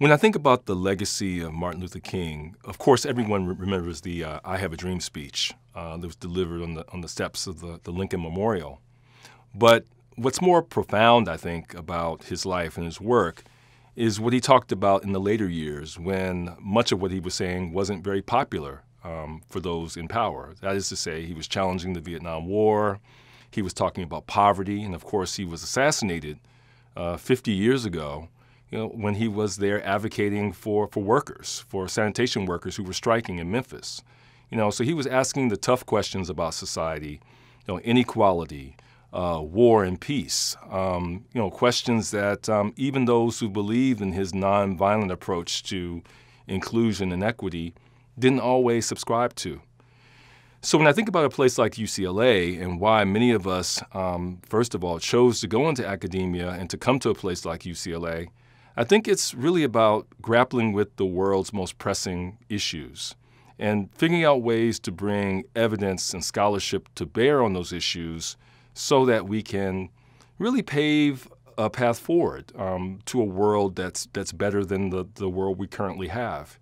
When I think about the legacy of Martin Luther King, of course, everyone remembers the uh, I Have a Dream speech uh, that was delivered on the, on the steps of the, the Lincoln Memorial. But what's more profound, I think, about his life and his work is what he talked about in the later years when much of what he was saying wasn't very popular um, for those in power. That is to say, he was challenging the Vietnam War, he was talking about poverty, and of course, he was assassinated uh, 50 years ago you know, when he was there advocating for, for workers, for sanitation workers who were striking in Memphis. You know, so he was asking the tough questions about society, you know, inequality, uh, war and peace. Um, you know, questions that um, even those who believed in his nonviolent approach to inclusion and equity didn't always subscribe to. So when I think about a place like UCLA and why many of us, um, first of all, chose to go into academia and to come to a place like UCLA, I think it's really about grappling with the world's most pressing issues and figuring out ways to bring evidence and scholarship to bear on those issues so that we can really pave a path forward um, to a world that's, that's better than the, the world we currently have.